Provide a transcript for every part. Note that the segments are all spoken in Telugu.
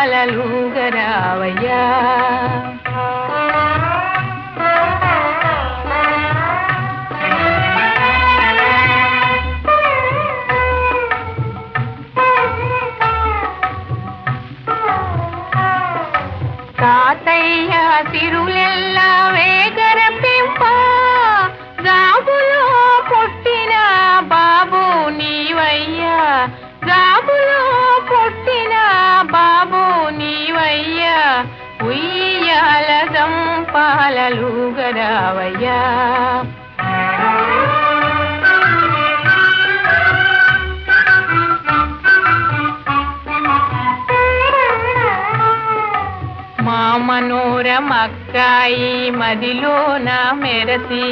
పాలలుగరావయ్యా ఉయ్యాలగం పాలలుగరావయ్యా మా మనోరమక్కాయి మదిలోన మెరసి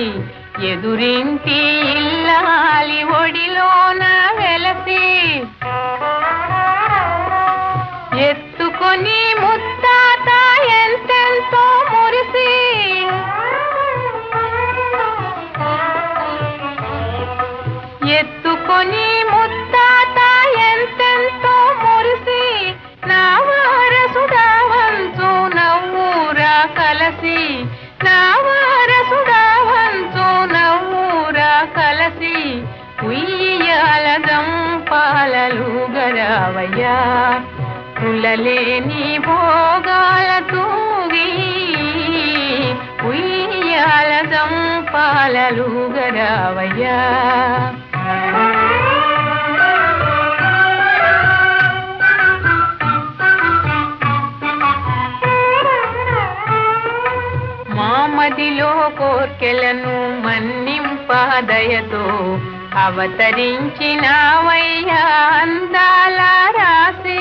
ఎదురింటి ఇల్లాలి ఒడిలోన వెలసి. ఎత్తుకొని ముత్తాత ఎంతెంతో మురిసి. ఎత్తుకొని ముత్తాత ఎంతెంతో మురిసి నా వారసుడావంచు నవ్వురా కలసి. నా వారసుడావంచు నవ్వురా కలసి. ఉయ్యాలగం పాలలు గరావయ్యా. కులలేని భోగాల తూగి ఉయ్యాల సంపాలలు గరావయ్యా. మామదిలో కోర్కెలను మన్నింపదయతో అవతరించినావయ్యా అందాల రాసి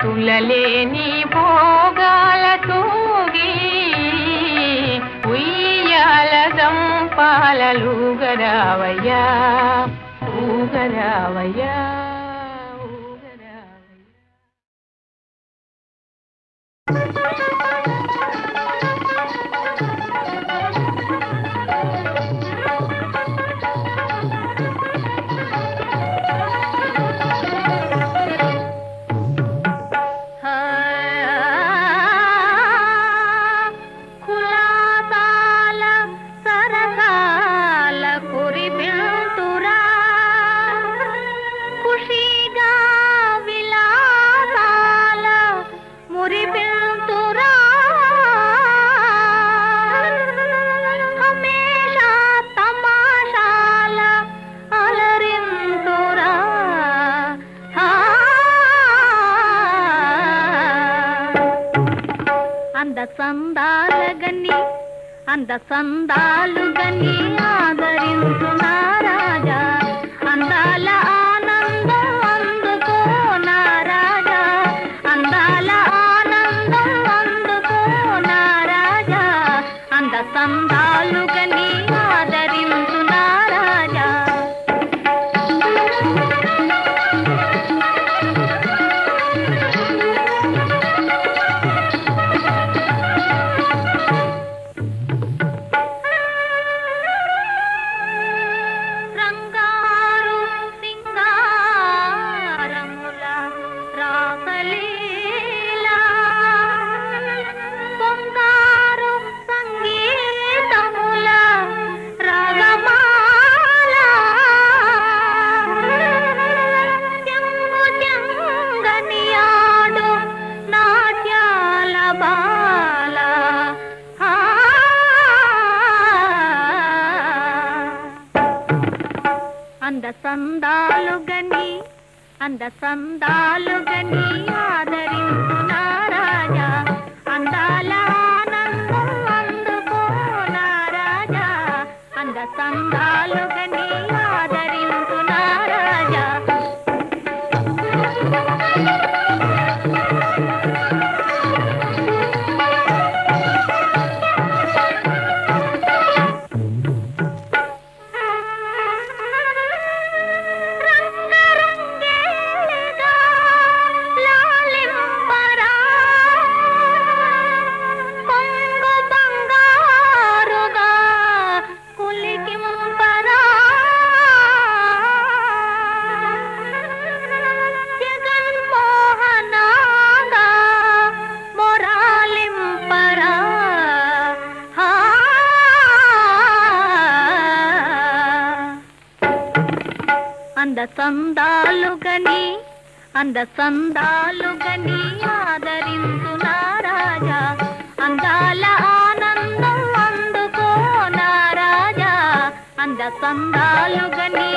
తులలేని భోగాల తూగి ఉయ్యాలగం గరావయ్యా ఊగరావయ్యా ఊగరావయ్యా. అంద సందాలు గని ఆదరించు అంద సందాలు గని ఆదరించు నారాజా అందాల ఆనందం అందుకో నారాజా అంద సందాలు గని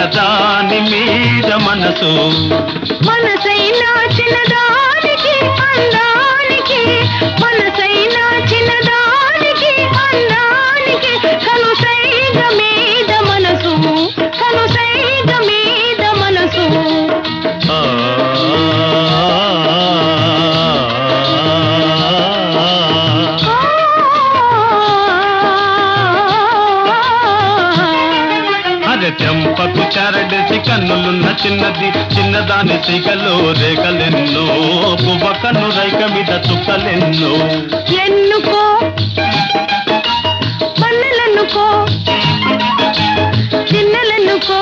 చిన్నదాని మీద మనసు. మనసైనా చిన్నదానికి అందానికి మనసైనా చిన్నదాని కన్నులున్న చిన్నది చిన్నదాని సిగలో రేఖలెన్నో పువ్వ కన్ను రైక మీద చుక్కలెన్నో. ఎన్నుకో పన్నెలెన్నుకో చిన్నలెన్నుకో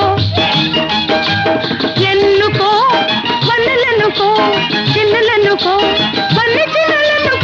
ఎన్నుకో పన్నెలెన్నుకో చిన్నలెన్నుకో పల్లె చిన్నలెన్నుకో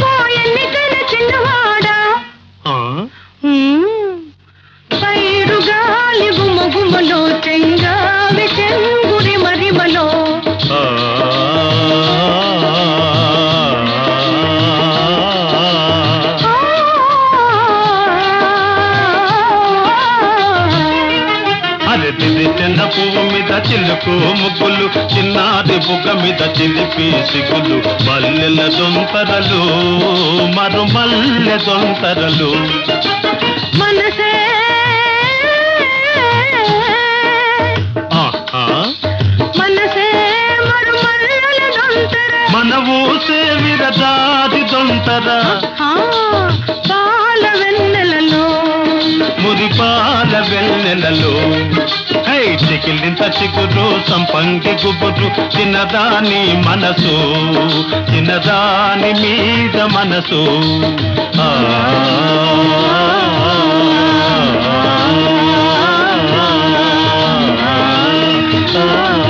చిలుకు ముగ్గులు చిన్నాది బుగ్గ మీద చిలిపి సిగులు మల్లెల దొంతరలు మరు మల్లె దొంతరలు. మనసే. ఆహా. మనసే మరుమల్లల దొంతర. పాల వెన్నెలలో. మురిపాల వెన్నెలలో. హై చికిలింత చిగురు సంపంగి గుబురు చిన్నదాని మనసు చిన్నదాని మీద మనసు. ఆ. కిలా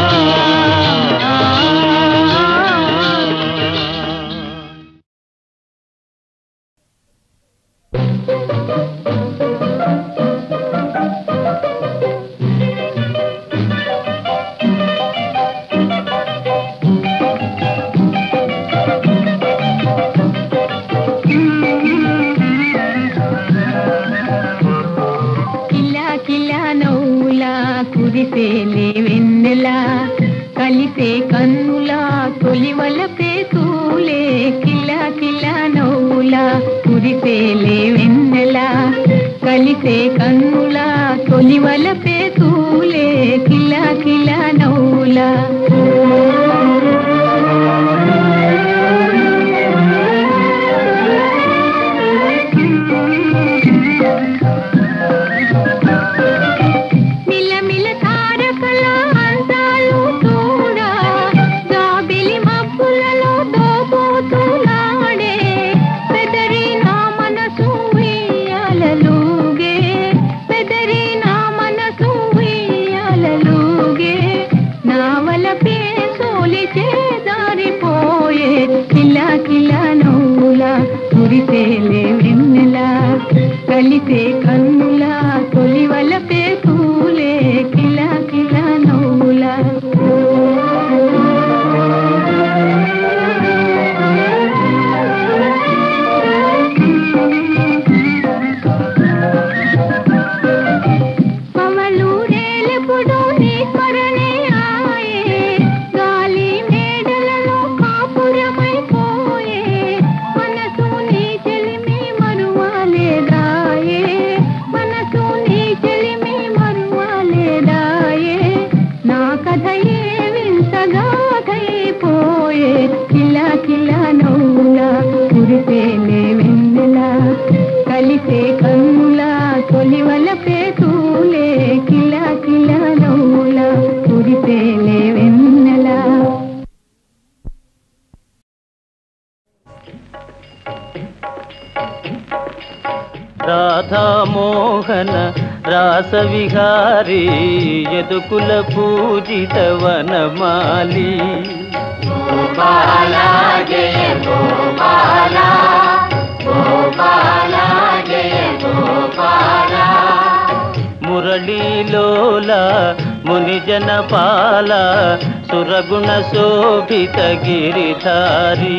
శోభిత గిరిధారి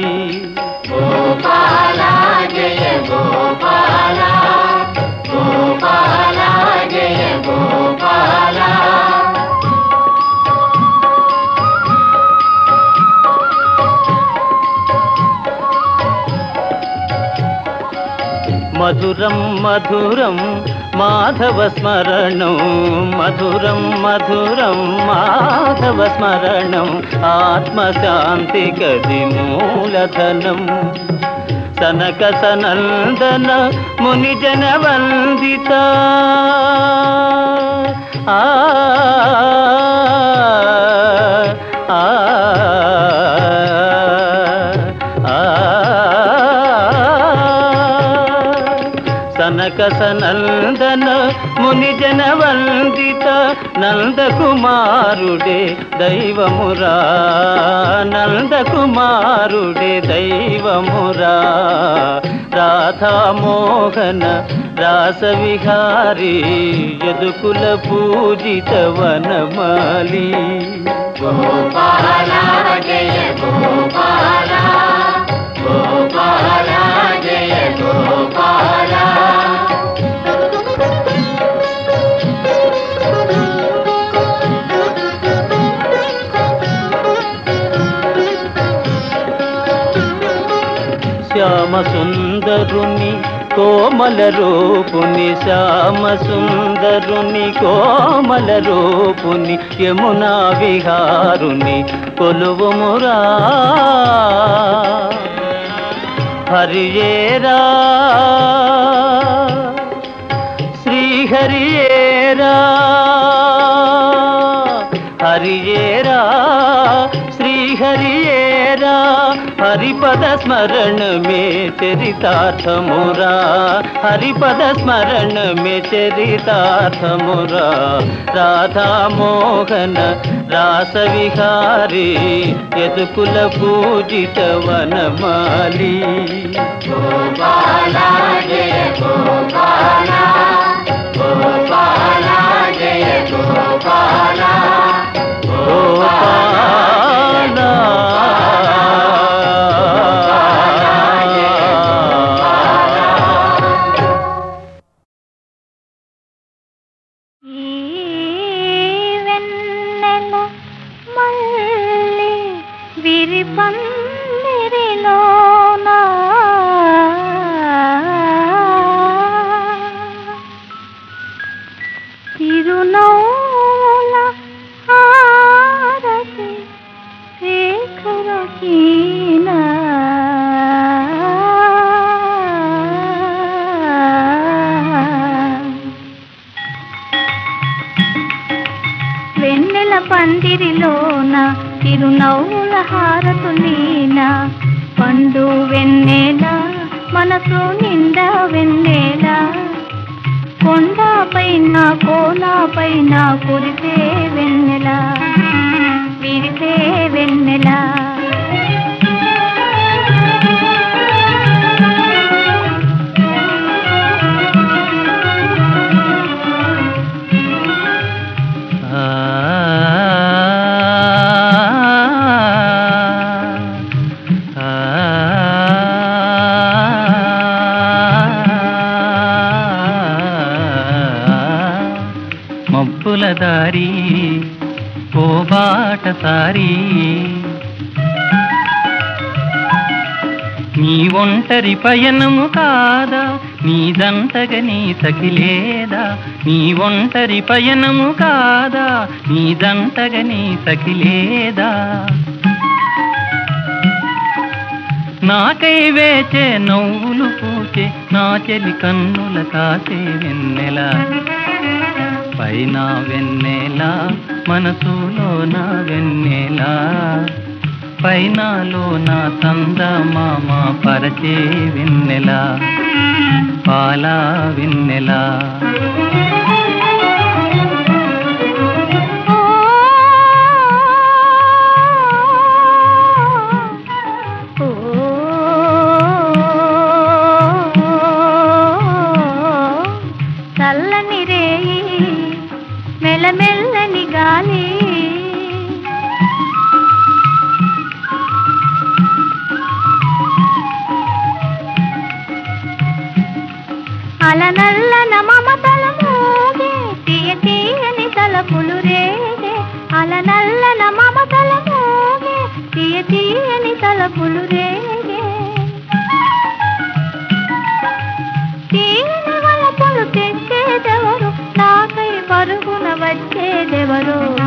గోపాల జయ జయ మధురం మధురం మాధవ స్మరణం మధురం మధురం మాధవ స్మరణం ఆత్మశాంతి గది మూలధనం. సనక సనందన మునిజన వందిత ఆ ఆ సనక సనందన మునిజన వందిత నందకుమారుడే దైవమురా. నందకుమారుడే దైవమురా. రాధామోహన రాసవిహారీ యదుకుల పూజిత వనమాలి. గోపాల శ్యామ సుందరుని కోమల రూపుని శ్యామ సుందరుని కోమల రూపుని యమునా విహారుని కొలువుమురా హరియేరా శ్రీహరియేరా హరియే హరిపద స్మరణ మే చరితార్థమురా. హరిపద స్మరణ మే చరితార్థమురా. రాధామోహన రాసవిహారీ యదుకుల పూజిత వనమాలి. గోపాల జయ గోపాల. గోపాల జయ గోపాల. గోపాల పందిరిలోన తిరునవ్వుల హారతులీన పండు వెన్నెల మనసు నిండా వెన్నెల. కొండ పైన కోన పైన కురిసే వెన్నెల. విరిసే వెన్నెల. పయనము కాదా? నీదంతగా నీ సఖిలేదా నీ ఒంటరి పయనము కాదా? నీదంతగా నీ సఖిలేదా నాకై వేచే నవ్వులు పూచే నా చెలి కన్నుల కాసే వెన్నెల. పైన వెన్నెల మనసులో నా వెన్నెలా. పైనాలో నా తందమామ పరచే విన్నెలా పాలా విన్నెలా. తలపులు రేగే. తీరని వలపులు తెచ్చేదెవరు? నాకై పరుగున వచ్చేదెవరు?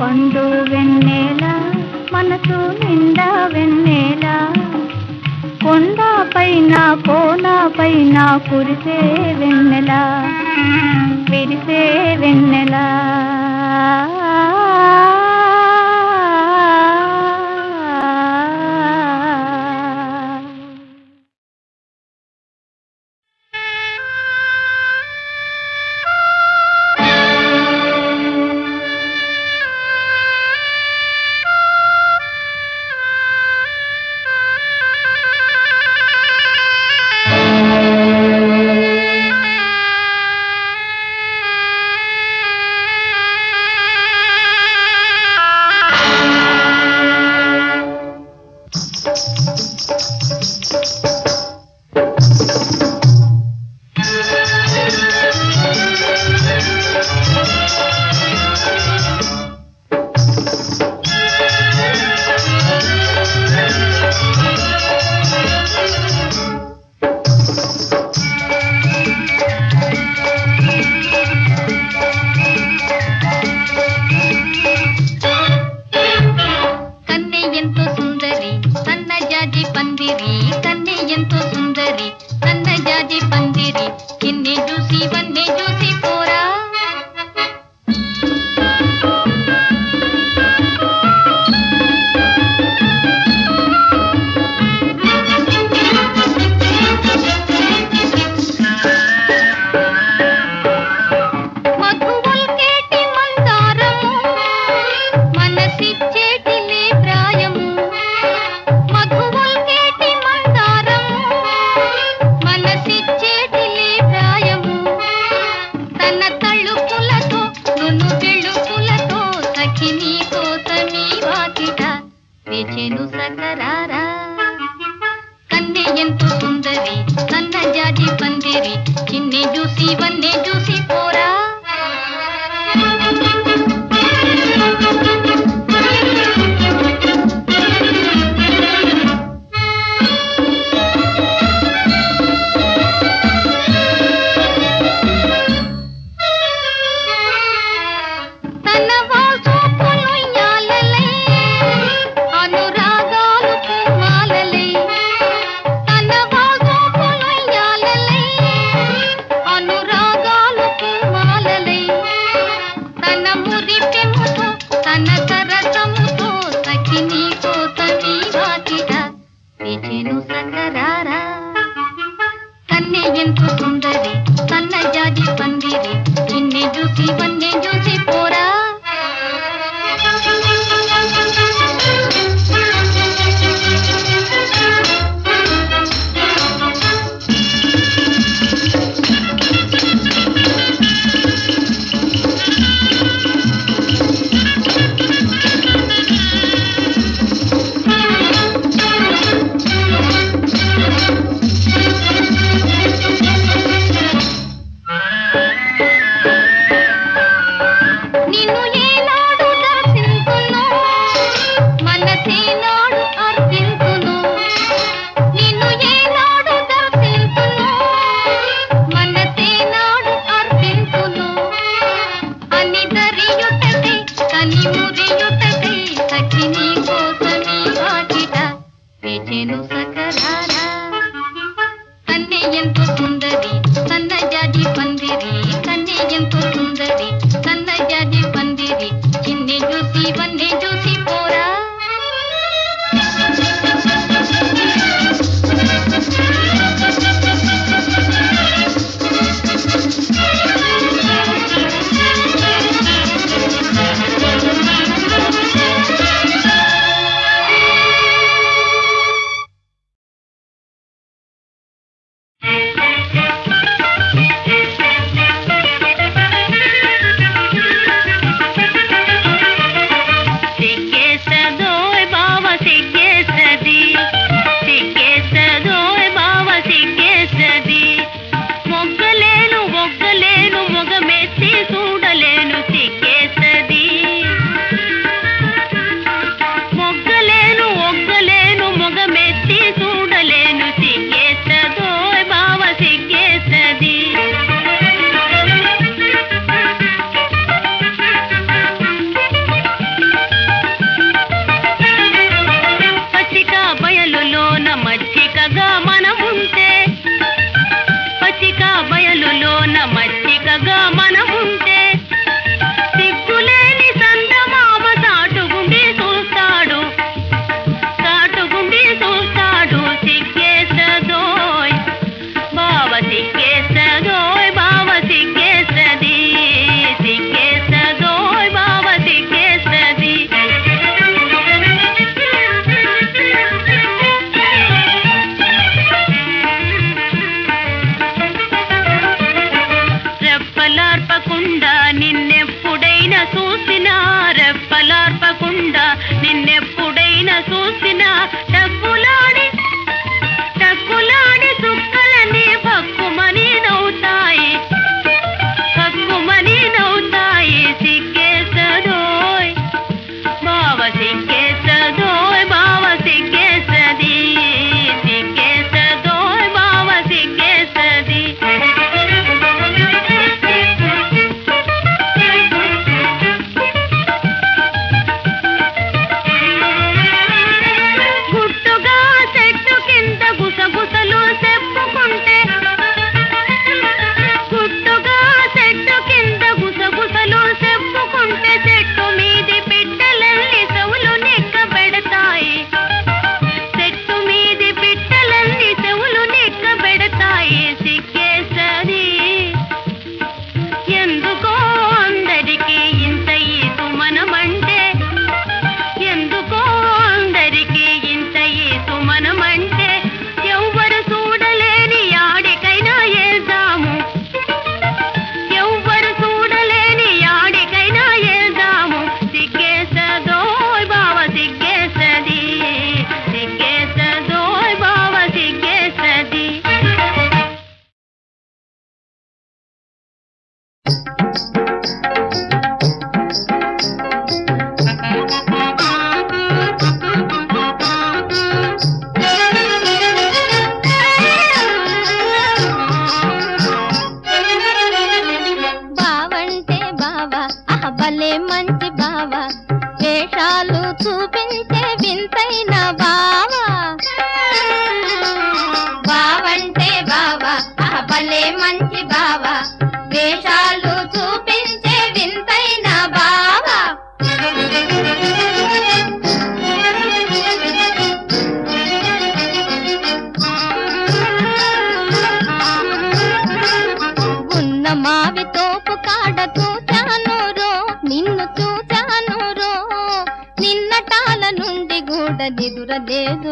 పండు వెన్నెల మనసు నిండా వెన్నెల. కొండ పైన కోన పైన కురిసే వెన్నెల. విరిసే వెన్నెలా.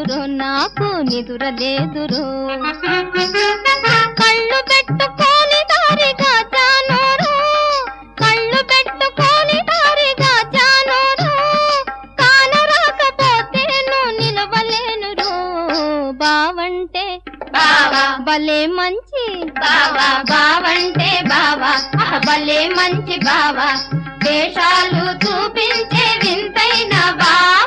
నిదురలేదురో నాకు నిదురలేదురో కళ్ళు పెట్టుకోని దారిగా జానోరు. కళ్ళు పెట్టుకోని దారిగా జానోరు. కానరాకపోతే నిలవలేను బావంటే భలే మంచి బావా బావంటే బావా. భలే మంచి బావా. దేశాలు చూపించే వింతైన బావా.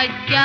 отдать.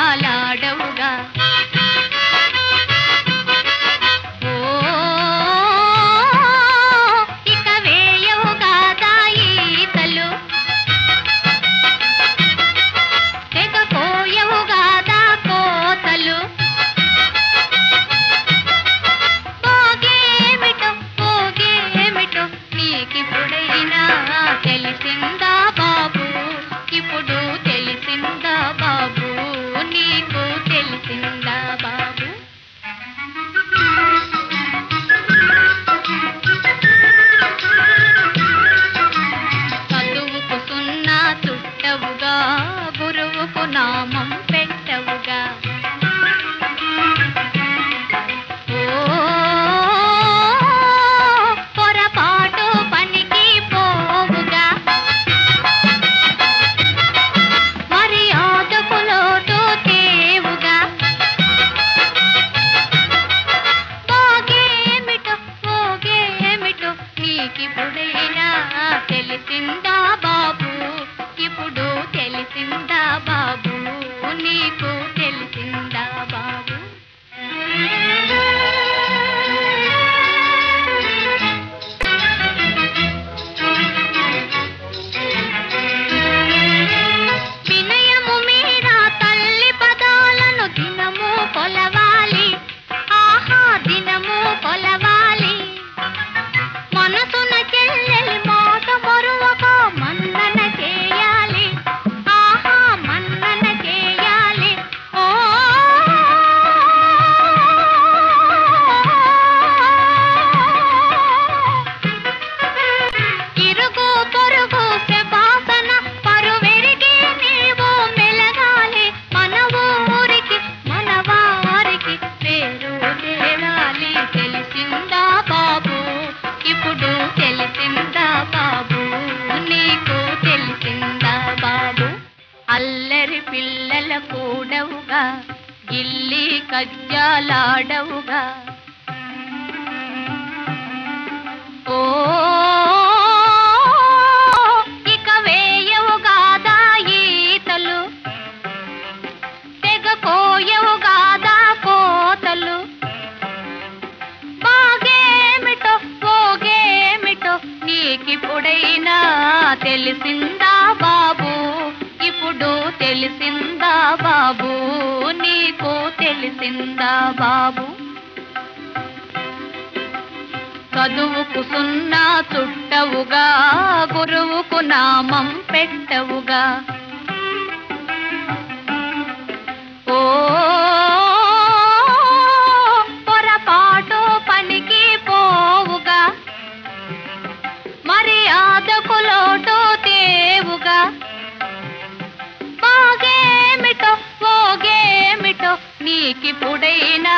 నీకిప్పుడైనా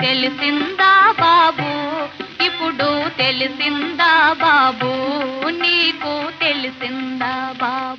తెలిసిందా బాబు? ఇప్పుడు తెలిసిందా బాబు? నీకు తెలిసిందా బాబు?